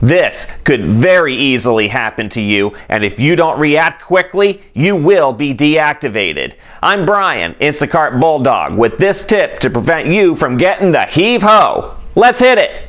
This could very easily happen to you, and if you don't react quickly, you will be deactivated. I'm Brian, Instacart Bulldog, with this tip to prevent you from getting the heave ho. Let's hit it!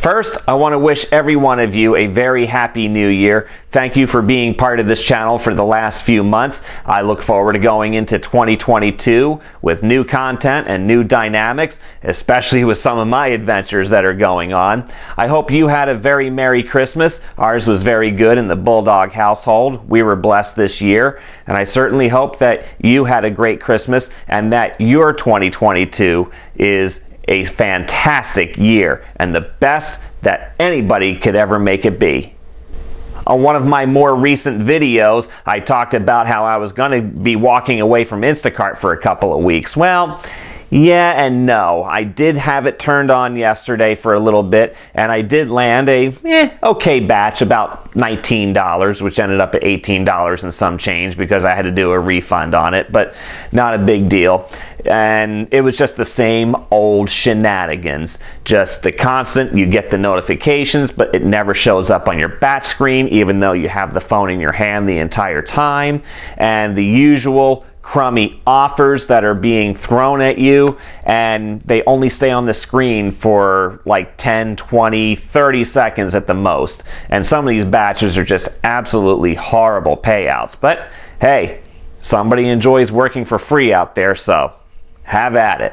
First, I want to wish every one of you a very happy new year. Thank you for being part of this channel for the last few months. I look forward to going into 2022 with new content and new dynamics, especially with some of my adventures that are going on. I hope you had a very Merry Christmas. Ours was very good in the Bulldog household. We were blessed this year, and I certainly hope that you had a great Christmas and that your 2022 is a fantastic year and the best that anybody could ever make it be. On one of my more recent videos, I talked about how I was going to be walking away from Instacart for a couple of weeks. Well, yeah and no. I did have it turned on yesterday for a little bit, and I did land a eh, okay batch, about $19, which ended up at $18 and some change because I had to do a refund on it, but not a big deal. And it was just the same old shenanigans. Just the constant, you get the notifications, but it never shows up on your batch screen, even though you have the phone in your hand the entire time. And the usual crummy offers that are being thrown at you and they only stay on the screen for like 10, 20, 30 seconds at the most. And some of these batches are just absolutely horrible payouts. But hey, somebody enjoys working for free out there, so have at it.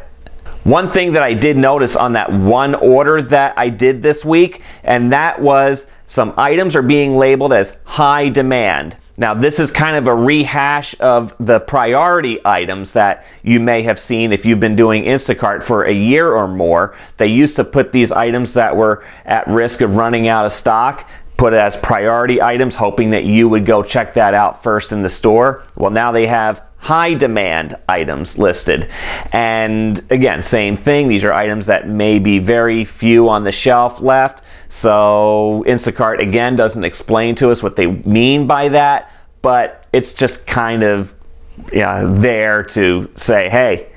One thing that I did notice on that one order that I did this week, and that was some items are being labeled as high demand. Now, this is kind of a rehash of the priority items that you may have seen if you've been doing Instacart for a year or more. They used to put these items that were at risk of running out of stock put it as priority items, hoping that you would go check that out first in the store. Well, now they have high demand items listed. And again, same thing. These are items that may be very few on the shelf left. So Instacart again doesn't explain to us what they mean by that, but it's just kind of yeah, there to say, hey,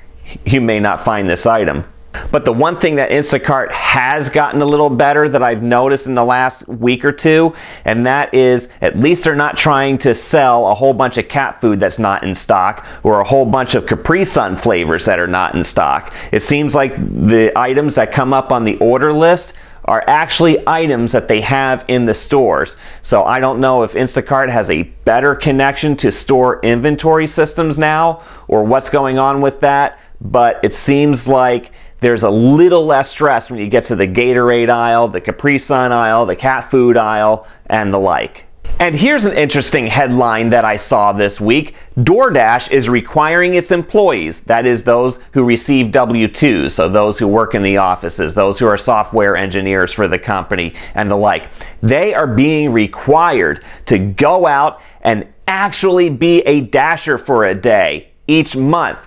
you may not find this item. But the one thing that Instacart has gotten a little better that I've noticed in the last week or two, and that is at least they're not trying to sell a whole bunch of cat food that's not in stock or a whole bunch of Capri Sun flavors that are not in stock. It seems like the items that come up on the order list are actually items that they have in the stores. So I don't know if Instacart has a better connection to store inventory systems now or what's going on with that, but it seems like there's a little less stress when you get to the Gatorade aisle, the Capri Sun aisle, the cat food aisle, and the like. And here's an interesting headline that I saw this week. DoorDash is requiring its employees, that is, those who receive W 2s, so those who work in the offices, those who are software engineers for the company, and the like, they are being required to go out and actually be a dasher for a day each month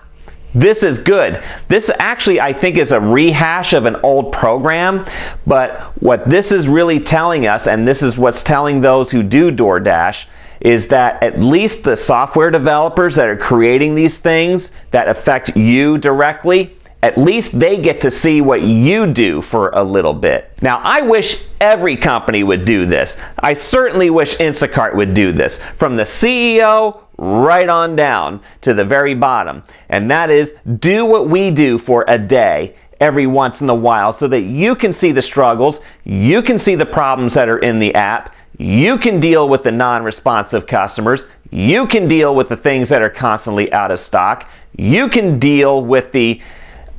this is good. This actually, I think, is a rehash of an old program. But what this is really telling us, and this is what's telling those who do DoorDash, is that at least the software developers that are creating these things that affect you directly, at least they get to see what you do for a little bit. Now, I wish every company would do this. I certainly wish Instacart would do this. From the CEO right on down to the very bottom. And that is do what we do for a day every once in a while so that you can see the struggles, you can see the problems that are in the app, you can deal with the non responsive customers, you can deal with the things that are constantly out of stock, you can deal with the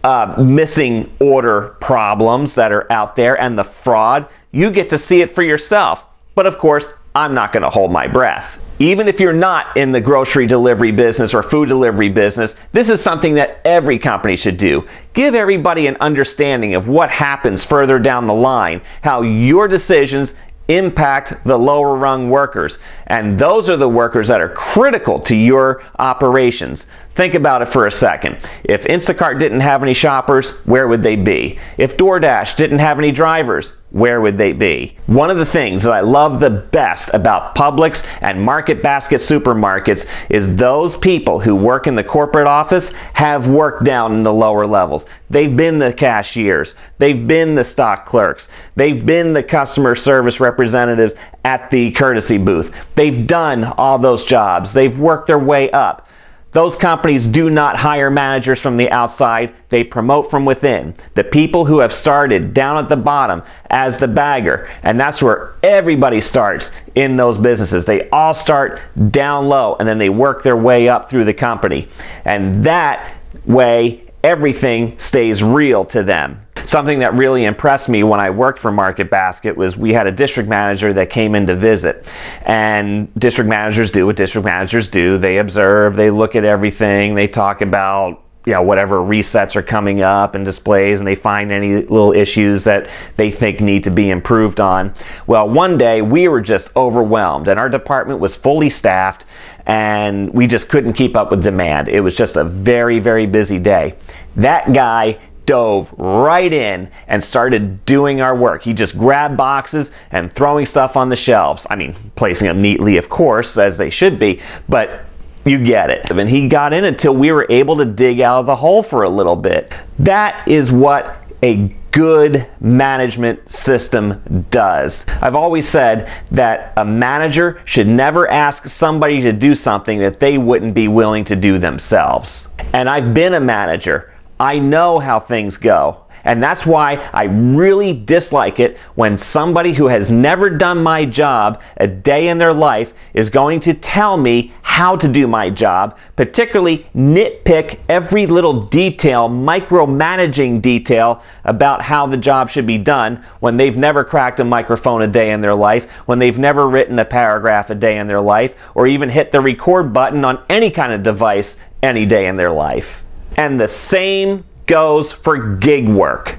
uh, missing order problems that are out there and the fraud. You get to see it for yourself. But of course, I'm not going to hold my breath. Even if you're not in the grocery delivery business or food delivery business, this is something that every company should do. Give everybody an understanding of what happens further down the line, how your decisions impact the lower rung workers. And those are the workers that are critical to your operations. Think about it for a second. If Instacart didn't have any shoppers, where would they be? If DoorDash didn't have any drivers, where would they be? One of the things that I love the best about Publix and Market Basket supermarkets is those people who work in the corporate office have worked down in the lower levels. They've been the cashiers, they've been the stock clerks, they've been the customer service representatives at the courtesy booth. They've done all those jobs, they've worked their way up. Those companies do not hire managers from the outside, they promote from within. The people who have started down at the bottom as the bagger, and that's where everybody starts in those businesses. They all start down low and then they work their way up through the company. And that way, everything stays real to them something that really impressed me when I worked for Market Basket was we had a district manager that came in to visit. And district managers do what district managers do. They observe, they look at everything, they talk about you know, whatever resets are coming up and displays and they find any little issues that they think need to be improved on. Well, one day we were just overwhelmed and our department was fully staffed and we just couldn't keep up with demand. It was just a very, very busy day. That guy dove right in and started doing our work. He just grabbed boxes and throwing stuff on the shelves. I mean, placing them neatly, of course, as they should be, but you get it. And he got in until we were able to dig out of the hole for a little bit. That is what a good management system does. I've always said that a manager should never ask somebody to do something that they wouldn't be willing to do themselves. And I've been a manager. I know how things go. And that's why I really dislike it when somebody who has never done my job a day in their life is going to tell me how to do my job, particularly nitpick every little detail, micromanaging detail about how the job should be done when they've never cracked a microphone a day in their life, when they've never written a paragraph a day in their life, or even hit the record button on any kind of device any day in their life. And the same goes for gig work.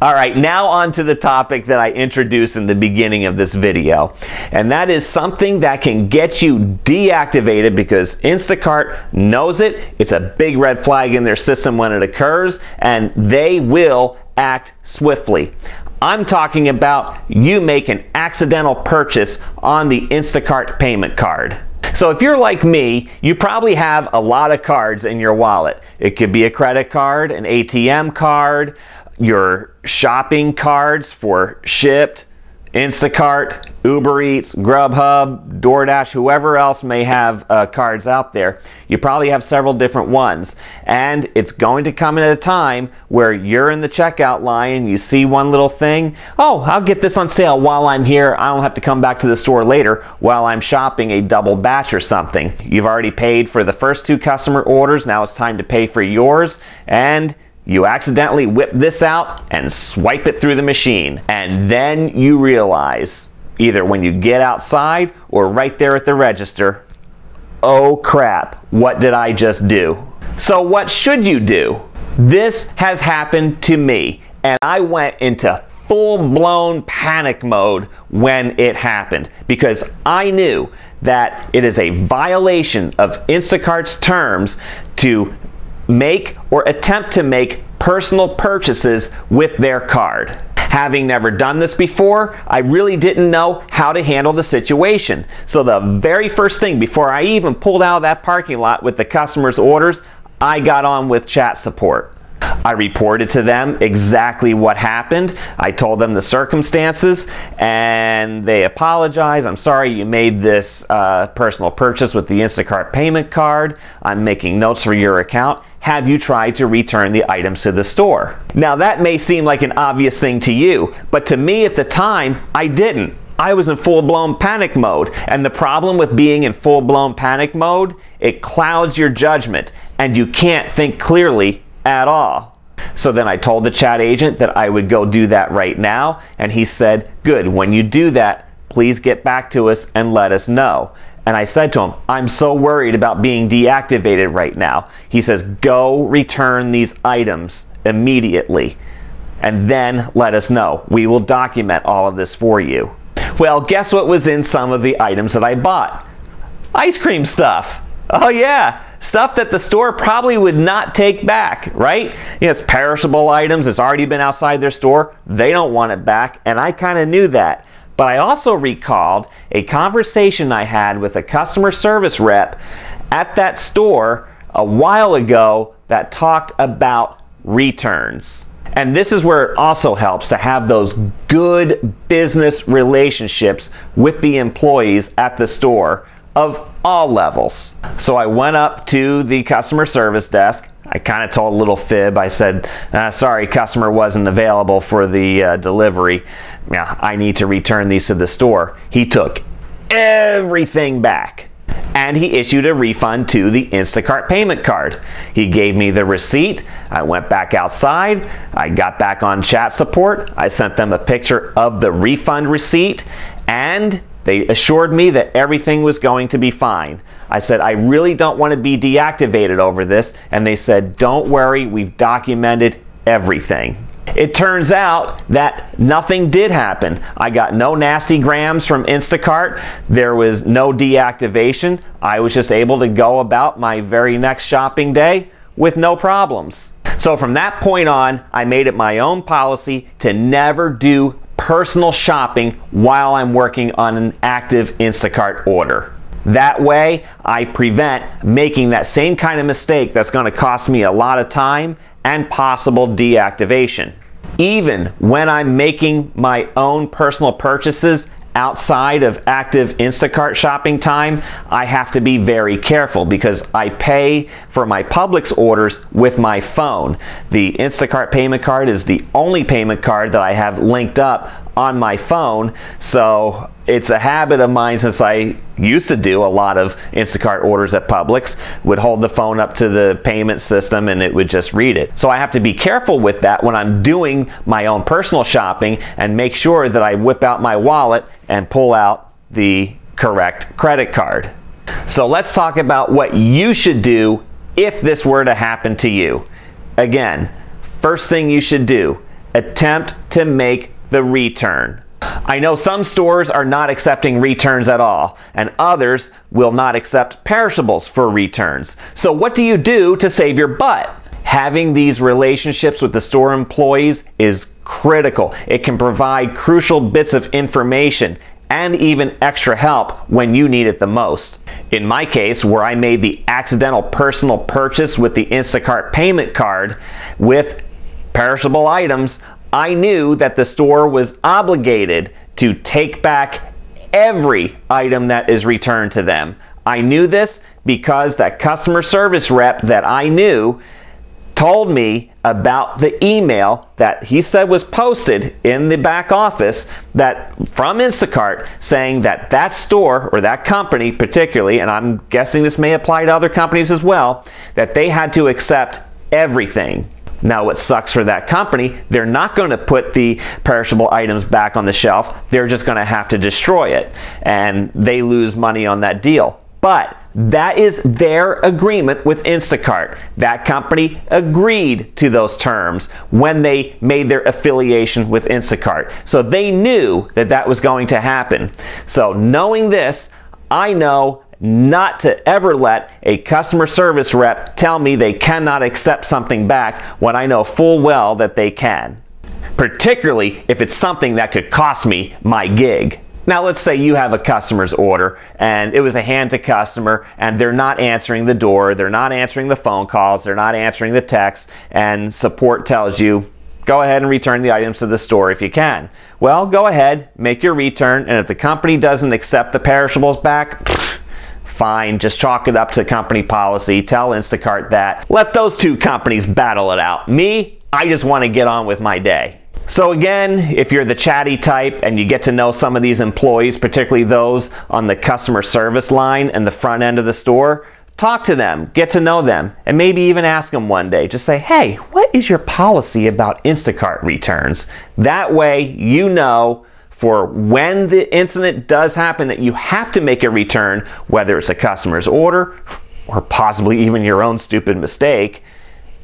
All right, now on to the topic that I introduced in the beginning of this video. And that is something that can get you deactivated because Instacart knows it. It's a big red flag in their system when it occurs, and they will act swiftly. I'm talking about you make an accidental purchase on the Instacart payment card. So if you're like me, you probably have a lot of cards in your wallet. It could be a credit card, an ATM card, your shopping cards for Shipt, Instacart, Uber Eats, Grubhub, DoorDash, whoever else may have uh, cards out there, you probably have several different ones. And it's going to come at a time where you're in the checkout line you see one little thing. Oh, I'll get this on sale while I'm here. I don't have to come back to the store later while I'm shopping a double batch or something. You've already paid for the first two customer orders. Now it's time to pay for yours. And you accidentally whip this out and swipe it through the machine. And then you realize, either when you get outside or right there at the register, oh crap, what did I just do? So, what should you do? This has happened to me, and I went into full blown panic mode when it happened because I knew that it is a violation of Instacart's terms to make or attempt to make personal purchases with their card. Having never done this before, I really didn't know how to handle the situation. So the very first thing before I even pulled out of that parking lot with the customer's orders, I got on with chat support. I reported to them exactly what happened. I told them the circumstances and they apologized. I'm sorry you made this uh, personal purchase with the Instacart payment card. I'm making notes for your account have you tried to return the items to the store? Now that may seem like an obvious thing to you, but to me at the time, I didn't. I was in full blown panic mode. And the problem with being in full blown panic mode, it clouds your judgment and you can't think clearly at all. So then I told the chat agent that I would go do that right now. And he said, Good, when you do that, please get back to us and let us know. And I said to him, I'm so worried about being deactivated right now. He says, Go return these items immediately and then let us know. We will document all of this for you. Well, guess what was in some of the items that I bought? Ice cream stuff. Oh, yeah. stuff that the store probably would not take back, right? You know, it's perishable items, it's already been outside their store, they don't want it back, and I kind of knew that. But I also recalled a conversation I had with a customer service rep at that store a while ago that talked about returns. And this is where it also helps to have those good business relationships with the employees at the store of all levels. So I went up to the customer service desk. I kind of told a little fib. I said, uh, sorry, customer wasn't available for the uh, delivery. Yeah, I need to return these to the store. He took everything back and he issued a refund to the Instacart payment card. He gave me the receipt. I went back outside. I got back on chat support. I sent them a picture of the refund receipt and they assured me that everything was going to be fine. I said, I really don't want to be deactivated over this. And they said, don't worry, we've documented everything. It turns out that nothing did happen. I got no nasty grams from Instacart. There was no deactivation. I was just able to go about my very next shopping day with no problems. So from that point on, I made it my own policy to never do personal shopping while I'm working on an active Instacart order. That way, I prevent making that same kind of mistake that's going to cost me a lot of time and possible deactivation. Even when I'm making my own personal purchases outside of active Instacart shopping time, I have to be very careful because I pay for my Publix orders with my phone. The Instacart payment card is the only payment card that I have linked up on my phone. So it's a habit of mine since I used to do a lot of Instacart orders at Publix, would hold the phone up to the payment system and it would just read it. So I have to be careful with that when I'm doing my own personal shopping and make sure that I whip out my wallet and pull out the correct credit card. So let's talk about what you should do if this were to happen to you. Again, first thing you should do, attempt to make the return. I know some stores are not accepting returns at all, and others will not accept perishables for returns. So what do you do to save your butt? Having these relationships with the store employees is critical. It can provide crucial bits of information and even extra help when you need it the most. In my case, where I made the accidental personal purchase with the Instacart payment card with perishable items, I knew that the store was obligated to take back every item that is returned to them. I knew this because that customer service rep that I knew told me about the email that he said was posted in the back office that from Instacart saying that that store or that company particularly and I'm guessing this may apply to other companies as well that they had to accept everything now, what sucks for that company, they're not going to put the perishable items back on the shelf. They're just going to have to destroy it, and they lose money on that deal. But that is their agreement with Instacart. That company agreed to those terms when they made their affiliation with Instacart. So they knew that that was going to happen. So knowing this, I know not to ever let a customer service rep tell me they cannot accept something back when I know full well that they can. Particularly if it's something that could cost me my gig. Now, let's say you have a customer's order and it was a hand to customer and they're not answering the door, they're not answering the phone calls, they're not answering the text, and support tells you, go ahead and return the items to the store if you can. Well, go ahead, make your return, and if the company doesn't accept the perishables back, fine, just chalk it up to company policy, tell Instacart that. Let those two companies battle it out. Me, I just want to get on with my day. So again, if you're the chatty type and you get to know some of these employees, particularly those on the customer service line and the front end of the store, talk to them, get to know them, and maybe even ask them one day. Just say, hey, what is your policy about Instacart returns? That way you know for when the incident does happen that you have to make a return, whether it's a customer's order or possibly even your own stupid mistake,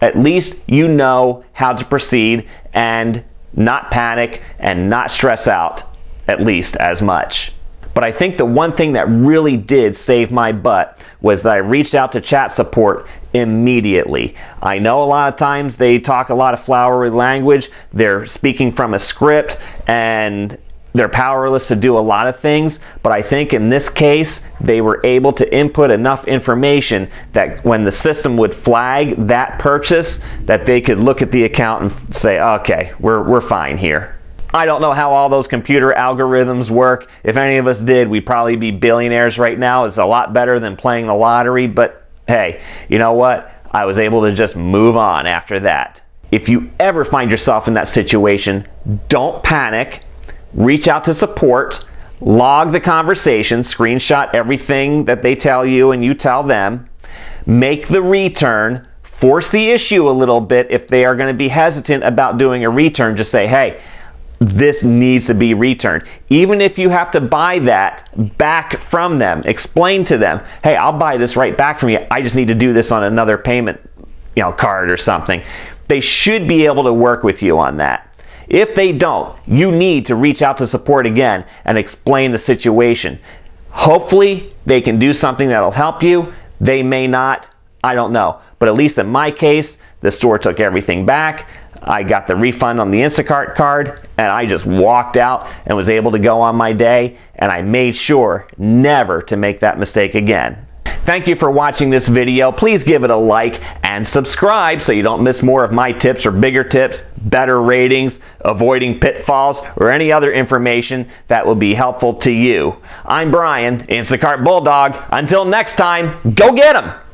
at least you know how to proceed and not panic and not stress out at least as much. But I think the one thing that really did save my butt was that I reached out to chat support immediately. I know a lot of times they talk a lot of flowery language, they're speaking from a script, and they're powerless to do a lot of things, but I think in this case, they were able to input enough information that when the system would flag that purchase, that they could look at the account and say, okay, we're, we're fine here. I don't know how all those computer algorithms work. If any of us did, we'd probably be billionaires right now. It's a lot better than playing the lottery, but hey, you know what? I was able to just move on after that. If you ever find yourself in that situation, don't panic reach out to support, log the conversation, screenshot everything that they tell you and you tell them, make the return, force the issue a little bit if they are going to be hesitant about doing a return. Just say, hey, this needs to be returned. Even if you have to buy that back from them, explain to them, hey, I'll buy this right back from you. I just need to do this on another payment you know, card or something. They should be able to work with you on that. If they don't, you need to reach out to support again and explain the situation. Hopefully, they can do something that'll help you. They may not. I don't know. But at least in my case, the store took everything back. I got the refund on the Instacart card and I just walked out and was able to go on my day and I made sure never to make that mistake again. Thank you for watching this video. Please give it a like and subscribe so you don't miss more of my tips or bigger tips, better ratings, avoiding pitfalls, or any other information that will be helpful to you. I'm Brian, Instacart Bulldog. Until next time, go get them!